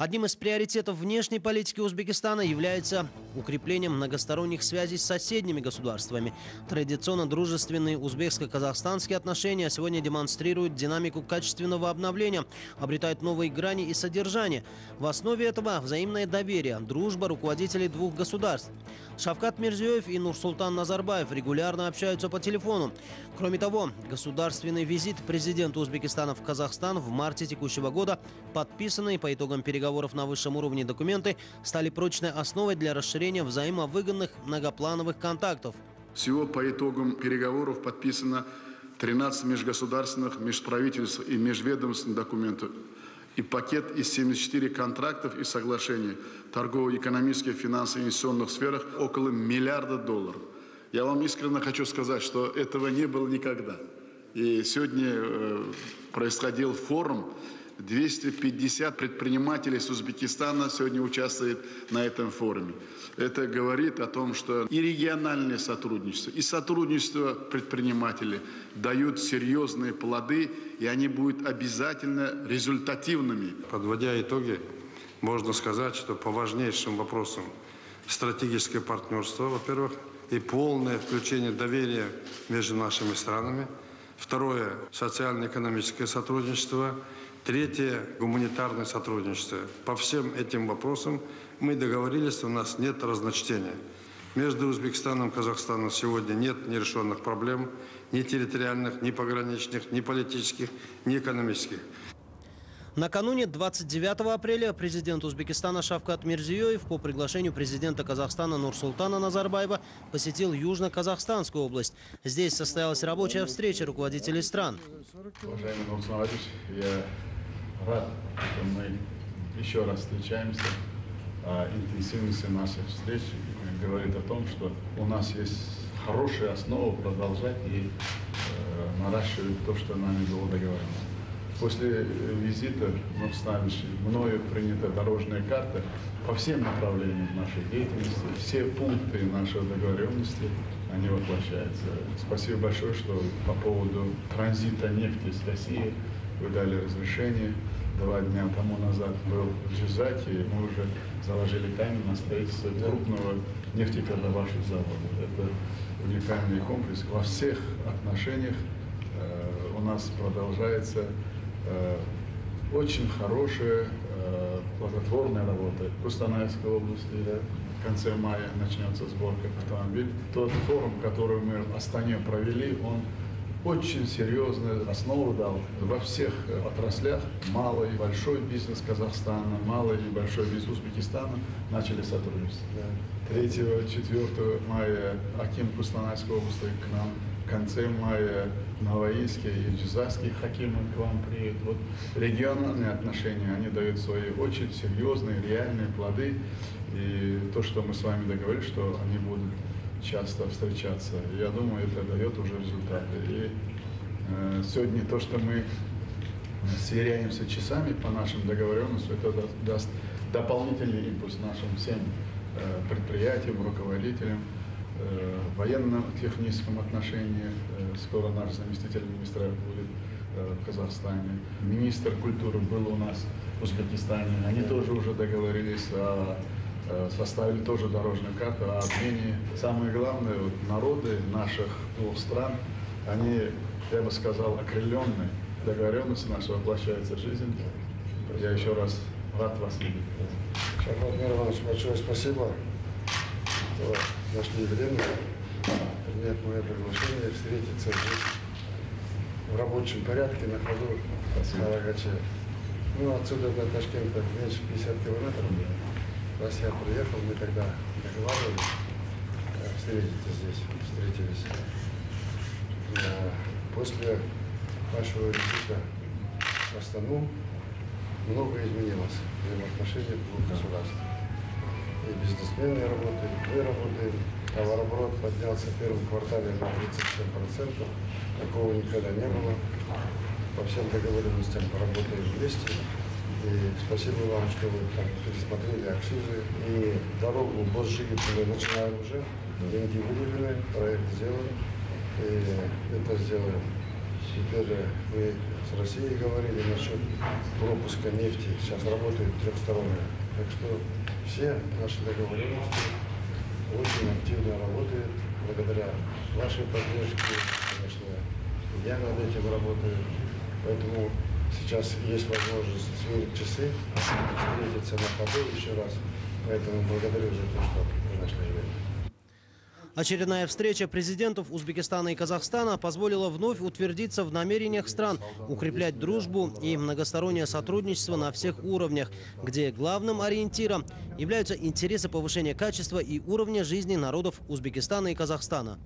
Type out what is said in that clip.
Одним из приоритетов внешней политики Узбекистана является укрепление многосторонних связей с соседними государствами. Традиционно дружественные узбекско-казахстанские отношения сегодня демонстрируют динамику качественного обновления, обретают новые грани и содержание. В основе этого взаимное доверие, дружба руководителей двух государств. Шавкат Мирзиёев и Нурсултан Назарбаев регулярно общаются по телефону. Кроме того, государственный визит президента Узбекистана в Казахстан в марте текущего года, подписанный по итогам переговоров переговоров на высшем уровне документы стали прочной основой для расширения взаимовыгодных многоплановых контактов. Всего по итогам переговоров подписано 13 межгосударственных, межправительств и межведомственных документов и пакет из 74 контрактов и соглашений торгово-экономических, финансовых и инвестиционных сферах около миллиарда долларов. Я вам искренне хочу сказать, что этого не было никогда. И сегодня э, происходил форум 250 предпринимателей с Узбекистана сегодня участвует на этом форуме. Это говорит о том, что и региональное сотрудничество, и сотрудничество предпринимателей дают серьезные плоды, и они будут обязательно результативными. Подводя итоги, можно сказать, что по важнейшим вопросам стратегическое партнерство, во-первых, и полное включение доверия между нашими странами. Второе – социально-экономическое сотрудничество – Третье – гуманитарное сотрудничество. По всем этим вопросам мы договорились, что у нас нет разночтения. Между Узбекистаном и Казахстаном сегодня нет нерешенных проблем, ни территориальных, ни пограничных, ни политических, ни экономических. Накануне 29 апреля президент Узбекистана Шавкат Мирзиёев по приглашению президента Казахстана Нурсултана Назарбаева посетил Южно-Казахстанскую область. Здесь состоялась рабочая встреча руководителей стран. Уважаемый Нурсултан я рад, что мы еще раз встречаемся. А интенсивность наших встреч говорит о том, что у нас есть хорошая основа продолжать и э, наращивать то, что нами было договорено. После визита в Ставище мною принята дорожная карта по всем направлениям нашей деятельности. Все пункты нашей договоренности, они воплощаются. Спасибо большое, что по поводу транзита нефти с России вы дали разрешение. Два дня тому назад был в Джизаке, мы уже заложили камень на строительство крупного нефтеперерабатывающего завода. Это уникальный комплекс. Во всех отношениях э, у нас продолжается э, очень хорошая, э, плодотворная работа. В Кустанайской области да, в конце мая начнется сборка автомобиля. Тот форум, который мы в Астане провели, он очень серьезную основу дал во всех отраслях. Малый и большой бизнес Казахстана, малый и большой бизнес Узбекистана начали сотрудничать. 3-4 мая Аким Кустанайской области к нам в конце мая Новоильские и Джизарские хакимы к вам приедут. Вот региональные отношения, они дают свои очень серьезные, реальные плоды. И то, что мы с вами договорились, что они будут часто встречаться. Я думаю, это дает уже результаты. И э, сегодня то, что мы сверяемся часами по нашим договоренностям, это даст дополнительный импульс нашим всем э, предприятиям, руководителям, э, военно-техническом отношении. Э, скоро наш заместитель министра будет э, в Казахстане. Министр культуры был у нас в Узбекистане. Они тоже уже договорились о составили тоже дорожную карту о обмене. Самое главное, вот, народы наших двух стран, они, я бы сказал, окрыленные. Договоренности наши воплощаются в жизнь. Я еще раз рад вас видеть. Шахмат Мирович, большое спасибо, что нашли время принять мое приглашение встретиться здесь в рабочем порядке на ходу в Карагаче. Ну, отсюда до Ташкента меньше 50 километров. Раз я приехал, мы тогда договаривались э, встретиться здесь, встретились. Э, после вашего визита в Астану многое изменилось в отношениях двух государств. И бизнесмены работают, мы работаем. Товарооборот поднялся в первом квартале на 37%. Такого никогда не было. По всем договоренностям поработаем вместе. И спасибо вам, что вы там пересмотрели акшизы. И дорогу Босжиги мы начинаем уже. Деньги выделены, проект сделан. И это сделаем Теперь мы с Россией говорили насчет пропуска нефти. Сейчас работает трехсторонне. Так что все наши договоренности очень активно работают благодаря вашей поддержке. Конечно, я над этим работаю. Поэтому сейчас есть возможность сверить часы, встретиться на ходу еще раз. Поэтому благодарю за то, что вы нашли время. Очередная встреча президентов Узбекистана и Казахстана позволила вновь утвердиться в намерениях стран укреплять дружбу и многостороннее сотрудничество на всех уровнях, где главным ориентиром являются интересы повышения качества и уровня жизни народов Узбекистана и Казахстана.